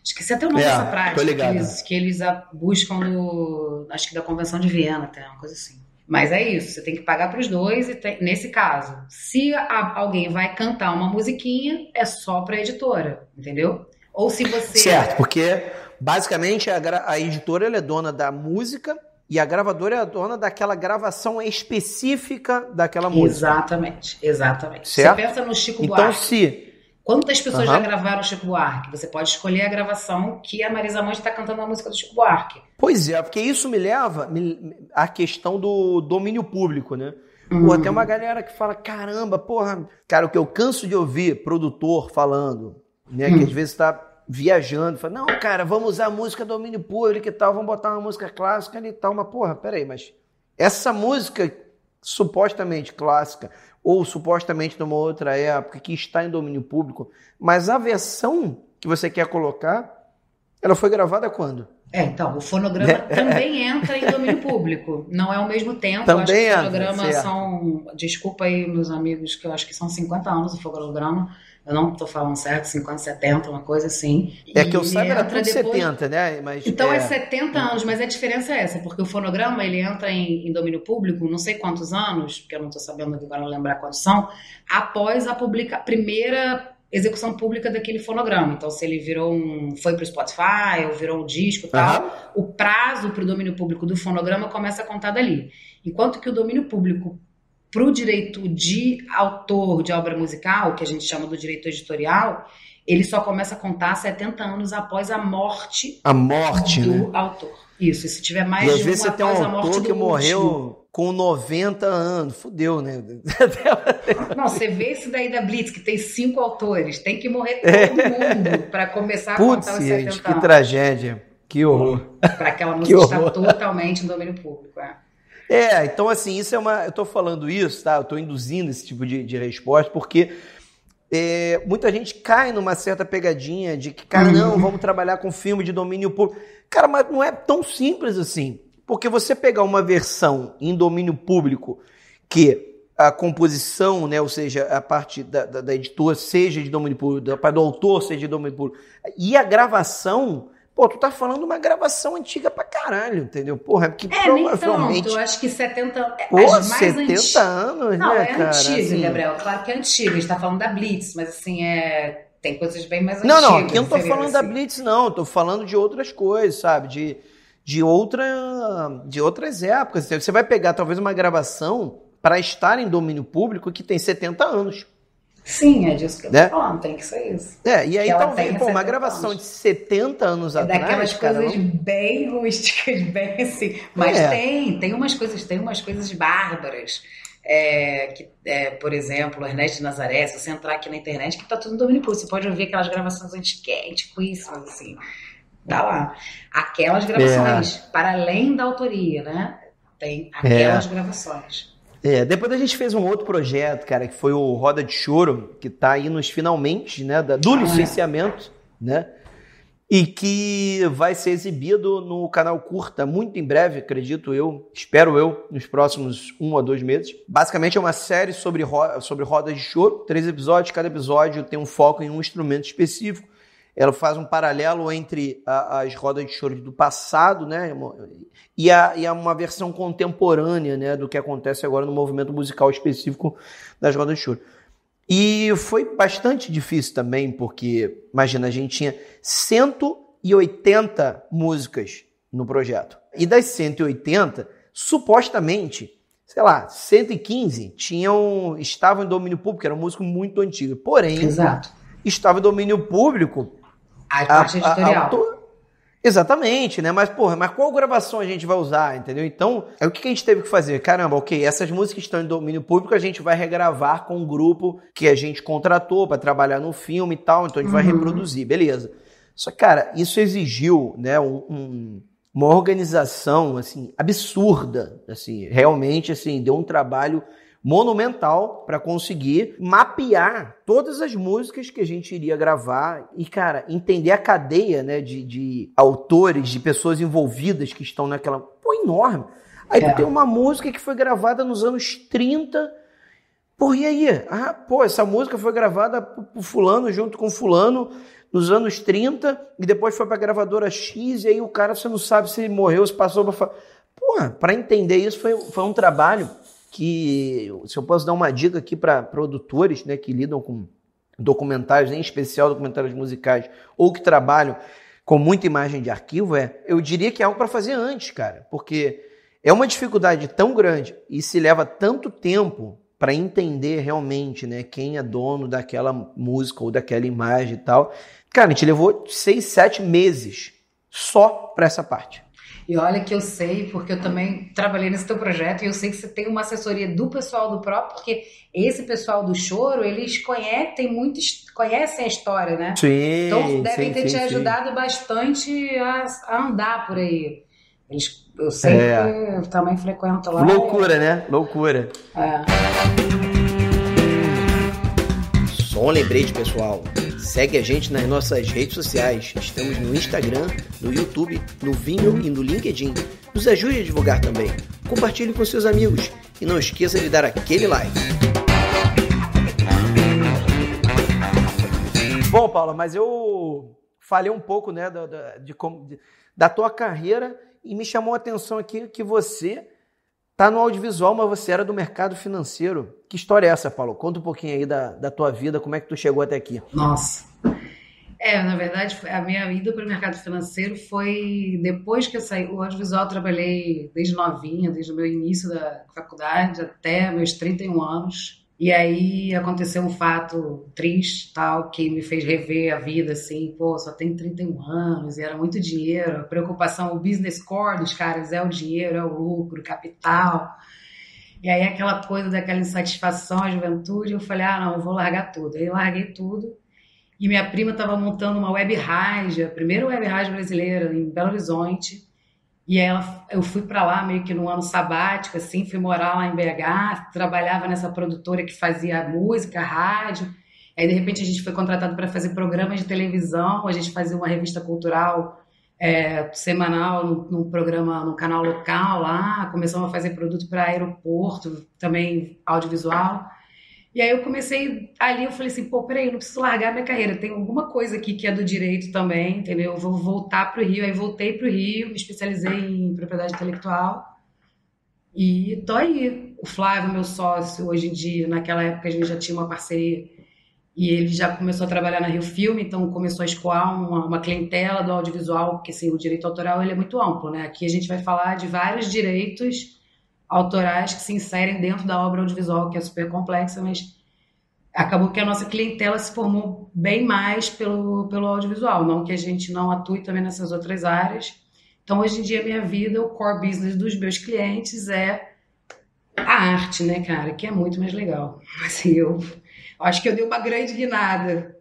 esqueci até o nome é, dessa prática que eles, que eles buscam no, acho que da Convenção de Viena, até, uma coisa assim. Mas é isso, você tem que pagar para os dois e tem, nesse caso, se a, alguém vai cantar uma musiquinha, é só para a editora, entendeu? Ou se você
Certo, porque basicamente a, a editora é dona da música e a gravadora é a dona daquela gravação específica daquela música.
Exatamente, exatamente.
Certo?
Você pensa no Chico
então,
Buarque.
Então, se
Quantas pessoas uhum. já gravaram Chico Buarque? Você pode escolher a gravação que a Marisa Monte está cantando a música do Chico Buarque.
Pois é, porque isso me leva à questão do domínio público, né? Uhum. Pô, tem uma galera que fala, caramba, porra, cara, o que eu canso de ouvir produtor falando, né? Uhum. Que às vezes está viajando, fala, não, cara, vamos usar a música domínio público e tal, vamos botar uma música clássica e tal, mas porra, peraí, mas essa música supostamente clássica ou supostamente numa outra época que está em domínio público, mas a versão que você quer colocar, ela foi gravada quando?
É, então, o fonograma também entra em domínio público. Não é ao mesmo tempo.
Também
acho que o fonograma são. Desculpa aí, meus amigos, que eu acho que são 50 anos o fonograma. Eu não estou falando certo, 50, 70, uma coisa assim.
É que eu saiba era tudo depois... 70, né?
Mas, então é... é 70 anos, mas a diferença é essa, porque o fonograma ele entra em, em domínio público, não sei quantos anos, porque eu não estou sabendo agora lembrar quantos são, após a publica... primeira execução pública daquele fonograma. Então, se ele virou um. foi para o Spotify, ou virou um disco e tal, uhum. o prazo para o domínio público do fonograma começa a contar dali. Enquanto que o domínio público para o direito de autor de obra musical, que a gente chama do direito editorial, ele só começa a contar 70 anos após a morte,
a morte
do
né?
autor. Isso, e se tiver mais
e
de
às vezes você tem um autor que morreu
último.
com 90 anos, fudeu, né?
Não, você vê esse daí da Blitz, que tem cinco autores, tem que morrer todo mundo para começar a
Putz,
contar os 70
gente, que tragédia, que horror.
Para aquela música estar totalmente em domínio público, é.
É, então assim, isso é uma. Eu estou falando isso, tá? Eu estou induzindo esse tipo de, de resposta, porque é, muita gente cai numa certa pegadinha de que, cara, não, uhum. vamos trabalhar com filme de domínio público. Cara, mas não é tão simples assim. Porque você pegar uma versão em domínio público que a composição, né, ou seja, a parte da, da, da editora seja de domínio público, a parte do autor seja de domínio público, e a gravação Pô, tu tá falando uma gravação antiga pra caralho, entendeu? Porra, porque
é, provavelmente... tanto, eu acho que 70...
Pô, as mais 70 anti... anos,
Não,
né,
é
cara?
antigo,
assim...
Gabriel, claro que é antigo, a gente tá falando da Blitz, mas assim, é... tem coisas bem mais
não,
antigas.
Não, não, aqui eu não tô falando assim. da Blitz, não, eu tô falando de outras coisas, sabe? De, de, outra, de outras épocas. Você vai pegar talvez uma gravação para estar em domínio público que tem 70 anos.
Sim, é disso que eu tô né? falando, tem que ser isso.
É, e aí talvez, pô, uma gravação anos. de 70 anos é atrás.
Daquelas
cara,
coisas não... bem rústicas, bem assim. Mas é. tem, tem umas coisas, tem umas coisas bárbaras. É, que, é, por exemplo, Ernesto de Nazaré, se você entrar aqui na internet, que tá tudo no domínio público. Você pode ouvir aquelas gravações antiquíssimas, assim. Tá lá. Aquelas gravações, é. para além da autoria, né? Tem aquelas é. gravações.
É, depois a gente fez um outro projeto, cara, que foi o Roda de Choro, que está aí nos finalmente, né, do licenciamento, né? E que vai ser exibido no canal Curta muito em breve, acredito eu, espero eu, nos próximos um a dois meses. Basicamente é uma série sobre, ro sobre rodas de choro, três episódios, cada episódio tem um foco em um instrumento específico. Ela faz um paralelo entre a, as rodas de choro do passado, né, e a, e a uma versão contemporânea né, do que acontece agora no movimento musical específico das rodas de choro. E foi bastante difícil também, porque, imagina, a gente tinha 180 músicas no projeto. E das 180, supostamente, sei lá, 115 tinham, estavam em domínio público, era uma música muito antiga. Porém,
Exato.
estava em domínio público.
A parte editorial. A, a,
Exatamente, né? Mas, porra, mas qual gravação a gente vai usar, entendeu? Então, é o que a gente teve que fazer? Caramba, ok, essas músicas estão em domínio público, a gente vai regravar com um grupo que a gente contratou para trabalhar no filme e tal, então a gente uhum. vai reproduzir, beleza. Só que, cara, isso exigiu, né, um, um, uma organização, assim, absurda, assim, realmente, assim, deu um trabalho monumental para conseguir mapear todas as músicas que a gente iria gravar e, cara, entender a cadeia né, de, de autores, de pessoas envolvidas que estão naquela. Pô, enorme. Aí é. tem uma música que foi gravada nos anos 30. Porra, e aí? Ah, pô, essa música foi gravada por fulano junto com fulano nos anos 30 e depois foi pra gravadora X e aí o cara você não sabe se morreu, se passou pra. Porra, pra entender isso foi, foi um trabalho que, se eu posso dar uma dica aqui para produtores né, que lidam com documentários, em especial documentários musicais, ou que trabalham com muita imagem de arquivo, é, eu diria que é algo para fazer antes, cara, porque é uma dificuldade tão grande e se leva tanto tempo para entender realmente né, quem é dono daquela música ou daquela imagem e tal. Cara, a gente levou seis, sete meses só para essa parte.
E olha que eu sei, porque eu também trabalhei nesse teu projeto, e eu sei que você tem uma assessoria do pessoal do próprio, porque esse pessoal do choro, eles conhecem muito, conhecem a história, né?
Sim,
então devem
sim,
ter
sim,
te ajudado sim. bastante a, a, andar por aí. Eles, eu sei é. que também frequento lá.
Loucura, né? Loucura.
É.
Um lembrete, pessoal. Segue a gente nas nossas redes sociais. Estamos no Instagram, no YouTube, no Vimeo e no LinkedIn. Nos ajude a divulgar também. Compartilhe com seus amigos e não esqueça de dar aquele like. Bom, Paula, mas eu falei um pouco né, da, da, de como, de, da tua carreira e me chamou a atenção aqui que você Tá no audiovisual, mas você era do mercado financeiro. Que história é essa, Paulo? Conta um pouquinho aí da, da tua vida, como é que tu chegou até aqui.
Nossa. É, na verdade, a minha ida para o mercado financeiro foi depois que eu saí. O audiovisual eu trabalhei desde novinha, desde o meu início da faculdade até meus 31 anos. E aí aconteceu um fato triste, tal, que me fez rever a vida, assim, pô, só tem 31 anos, e era muito dinheiro, a preocupação, o business core dos caras é o dinheiro, é o lucro, o capital. E aí aquela coisa daquela insatisfação, a juventude, eu falei, ah, não, eu vou largar tudo. Aí eu larguei tudo, e minha prima estava montando uma web rádio, a primeira web rádio brasileira, em Belo Horizonte, e ela, eu fui para lá meio que no ano sabático, assim, fui morar lá em BH, trabalhava nessa produtora que fazia música, rádio. Aí, de repente, a gente foi contratado para fazer programas de televisão, a gente fazia uma revista cultural é, semanal num, num, programa, no canal local lá, começamos a fazer produto para aeroporto, também audiovisual. E aí eu comecei ali, eu falei assim, pô, peraí, eu não preciso largar minha carreira, tem alguma coisa aqui que é do direito também, entendeu? Eu vou voltar para o Rio, aí voltei para o Rio, me especializei em propriedade intelectual e tô aí. O Flávio, meu sócio, hoje em dia, naquela época a gente já tinha uma parceria e ele já começou a trabalhar na Rio Filme, então começou a escoar uma, uma clientela do audiovisual, porque assim, o direito autoral ele é muito amplo, né? Aqui a gente vai falar de vários direitos autorais que se inserem dentro da obra audiovisual, que é super complexa, mas acabou que a nossa clientela se formou bem mais pelo, pelo audiovisual, não que a gente não atue também nessas outras áreas. Então, hoje em dia, minha vida, o core business dos meus clientes é a arte, né, cara, que é muito mais legal. Assim, eu acho que eu dei uma grande guinada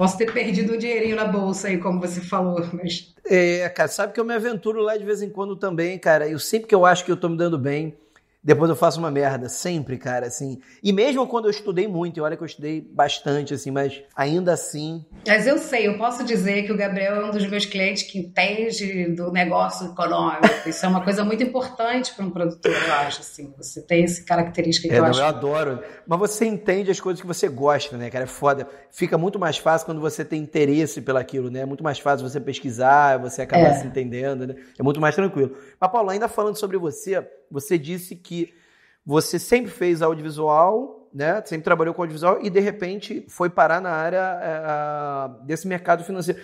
Posso ter perdido um dinheirinho na bolsa aí, como você falou, mas.
É, cara, sabe que eu me aventuro lá de vez em quando também, cara. Eu sempre que eu acho que eu tô me dando bem, depois eu faço uma merda, sempre, cara, assim. E mesmo quando eu estudei muito, e olha que eu estudei bastante, assim, mas ainda assim.
Mas eu sei, eu posso dizer que o Gabriel é um dos meus clientes que entende do negócio econômico. Isso é uma coisa muito importante para um produtor, eu acho, assim. Você tem essa característica que
é,
eu
não,
acho.
Eu adoro. Mas você entende as coisas que você gosta, né, cara? É foda. Fica muito mais fácil quando você tem interesse pelaquilo, né? É muito mais fácil você pesquisar, você acabar é. se entendendo, né? É muito mais tranquilo. Mas, Paulo, ainda falando sobre você você disse que você sempre fez audiovisual, né? Sempre trabalhou com audiovisual e de repente foi parar na área é, desse mercado financeiro.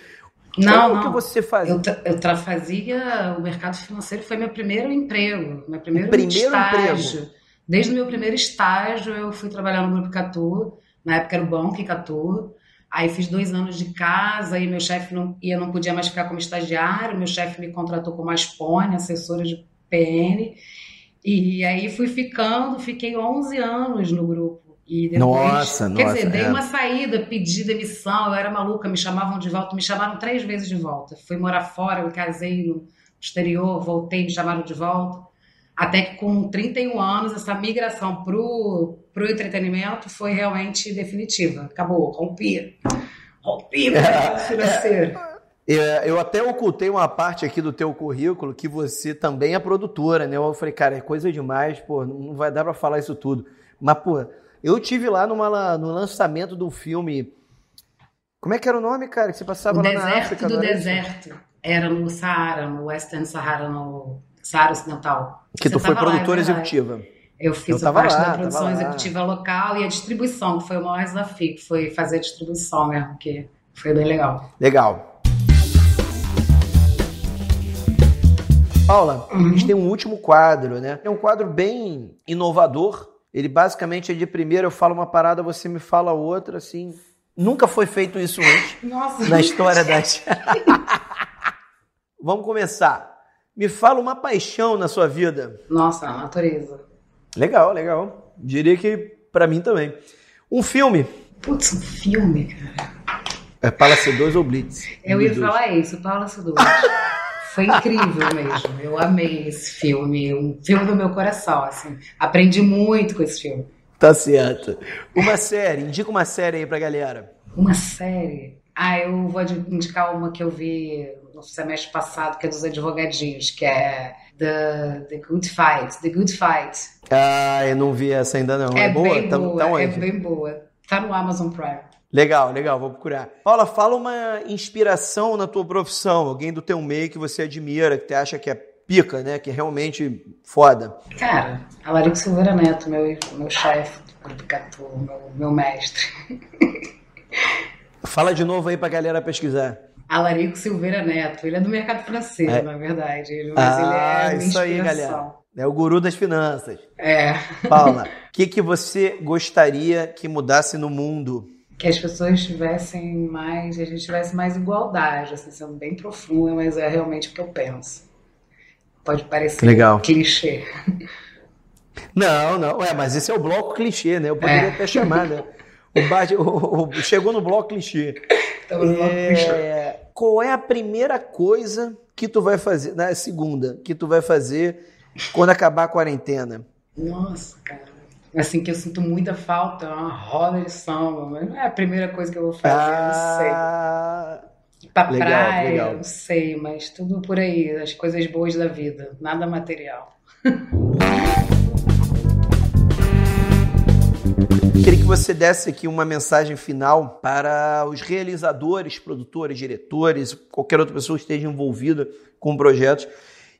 Não,
Como
não.
que você fazia?
Eu, eu fazia o mercado financeiro foi meu primeiro emprego, meu primeiro,
primeiro
estágio.
Emprego.
Desde o meu primeiro estágio eu fui trabalhar no grupo Catu, na época era o Banco Catu. Aí fiz dois anos de casa e meu chefe não ia não podia mais ficar como estagiário. Meu chefe me contratou como Aspone, assessora de PN. E aí fui ficando, fiquei 11 anos no grupo. E depois,
nossa,
quer
nossa.
dizer, dei
é.
uma saída, pedi demissão, eu era maluca, me chamavam de volta, me chamaram três vezes de volta. Fui morar fora, me casei no exterior, voltei, me chamaram de volta. Até que com 31 anos, essa migração pro, pro entretenimento foi realmente definitiva. Acabou, rompi. Rompi o
É.
financeiro.
É, Eu até ocultei uma parte aqui do teu currículo que você também é produtora, né? Eu falei, cara, é coisa demais, pô, não vai dar pra falar isso tudo. Mas, pô, eu tive lá numa, no lançamento do filme. Como é que era o nome, cara? Que você passava
O
lá na
deserto
África?
do
era
deserto. Era no Saara, no Western Sahara, no Saara Ocidental.
Que tu
Você
foi
tava lá,
produtora
é verdade.
executiva.
Eu fiz
Eu
a parte
lá,
da produção
lá.
executiva local e a distribuição, que foi o maior desafio, que foi fazer a distribuição mesmo, que foi bem legal.
Legal. Paula,
Uhum.
a gente tem um último quadro, né? É um quadro bem inovador. Ele basicamente é de primeiro eu falo uma parada, você me fala outra, assim. Nunca foi feito isso antes
Nossa,
na história das. Vamos começar. Me fala uma paixão na sua vida.
Nossa, a natureza.
Legal, legal. Diria que pra mim também. Um filme.
Putz, um filme, cara.
É Palace 2 ou Blitz?
Eu ia falar isso, Paula Seduz. Foi incrível mesmo. Eu amei esse filme, um filme do meu coração, assim. Aprendi muito com esse filme.
Tá certo. Uma série, indica uma série aí pra galera.
Uma série. Ah, eu vou indicar uma que eu vi no semestre passado, que é dos advogadinhos, que é The, The Good Fight. The Good Fight.
Ah, eu não vi essa ainda não. É, boa?
bem
Tá-
boa,
tá
é bem boa. Tá no Amazon Prime.
Legal, legal, vou procurar. Paula, fala uma inspiração na tua profissão, alguém do teu meio que você admira, que você acha que é pica, né? Que é realmente foda.
Cara, Alarico Silveira Neto, meu, meu chefe do Grupo Catu, meu, meu mestre.
Fala de novo aí pra galera pesquisar.
Alarico Silveira Neto, ele é do mercado financeiro,
É.
na verdade. Ele, mas
Ah,
ele é minha
isso aí, galera. É o guru das finanças.
É,
Paula, o que, que você gostaria que mudasse no mundo?
Que as pessoas tivessem mais, a gente tivesse mais igualdade, assim, sendo bem profunda, mas é realmente o que eu penso. Pode parecer
Legal.
clichê.
Não, não, é, mas esse é o bloco clichê, né? Eu poderia
É.
até chamar, né? O, Bart- o- o- chegou no bloco clichê.
Então, eu vou clichê.
É, qual é a primeira coisa que tu vai fazer, na segunda, que tu vai fazer quando acabar a quarentena?
Nossa, cara. Assim, que eu sinto muita falta, é uma roda de samba, mas não é a primeira coisa que eu vou fazer, não sei.
Ah,
Pra
legal,
praia,
legal.
não sei, mas tudo por aí, as coisas boas da vida, nada material.
queria que você desse aqui uma mensagem final para os realizadores, produtores, diretores, qualquer outra pessoa que esteja envolvida com projetos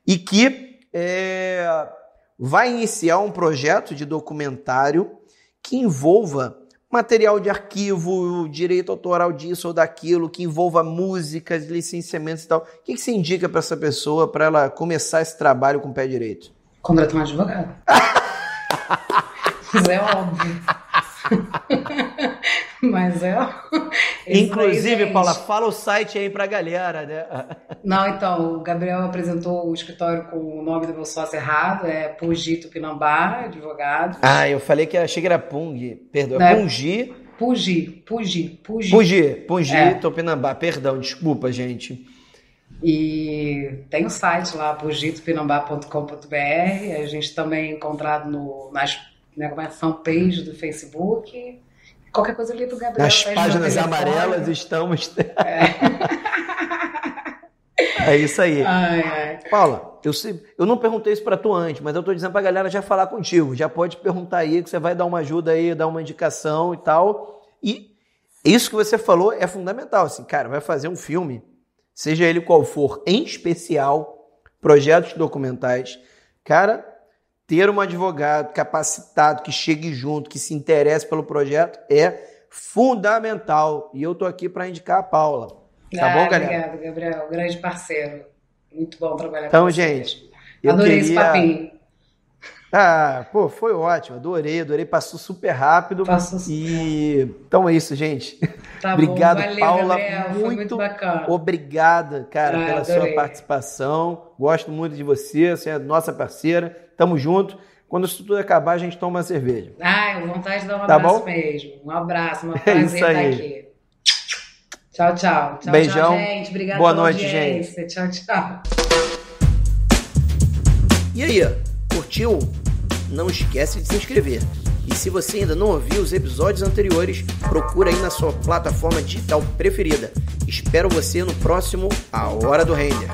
e que é, vai iniciar um projeto de documentário que envolva material de arquivo, direito autoral disso ou daquilo, que envolva músicas, licenciamentos e tal. O que, que você indica para essa pessoa para ela começar esse trabalho com o pé direito?
Contratar um advogado. Mas é óbvio. Mas é.
Inclusive. Paula, fala o site aí pra galera, né?
Não, então, o Gabriel apresentou o escritório com o nome do meu sócio errado, é Pugito Pinambá, advogado.
Ah, eu falei que achei que era Pung. Perdão.
É-
Pungi.
Pugi, Pugi, Pugi.
Pungi. Pungi,
É.
Topinambá. Perdão, desculpa, gente.
E tem o site lá, pugitopinambá.com.br. A gente também é encontrado no, nas né, como é, fanpage do Facebook. Qualquer coisa ali do Gabriel.
Nas páginas amarelas estamos.
É.
É isso aí.
Ai, ai.
Paula, eu, sei- eu não perguntei isso pra tu antes, mas eu tô dizendo pra galera já falar contigo. Já pode perguntar aí, que você vai dar uma ajuda aí, dar uma indicação e tal. E isso que você falou é fundamental. Assim, cara, vai fazer um filme, seja ele qual for, em especial, projetos documentais. Cara, ter um advogado capacitado, que chegue junto, que se interesse pelo projeto, é fundamental. E eu tô aqui pra indicar a Paula. Tá
Ah,
bom, galera?
Obrigado, Gabriel. Grande parceiro. Muito bom trabalhar
Então,
com vocês.
gente, eu
Adorei esse
queria-
papinho.
Ah, pô, foi ótimo, adorei, adorei, passou super rápido.
Passou
E então é isso, gente.
Tá
Obrigado,
bom, valeu,
Paula,
Gabriel. Foi
muito
muito bacana.
Obrigada, cara,
Ah,
pela sua
adorei.
participação. Gosto muito de você, você é nossa parceira. Tamo junto. Quando isso tudo acabar, a gente toma uma cerveja.
Ai, vontade de dar um
Tá
abraço
bom?
mesmo. Um abraço, uma
É
prazer
isso
estar
aí.
aqui. Tchau, tchau. Tchau,
Beijão.
tchau, gente. Obrigada
Boa noite,
audiência. Tchau, tchau.
E aí, curtiu Curtiu? Não esquece de se inscrever. E se você ainda não ouviu os episódios anteriores, procura aí na sua plataforma digital preferida. Espero você no próximo A Hora do Render.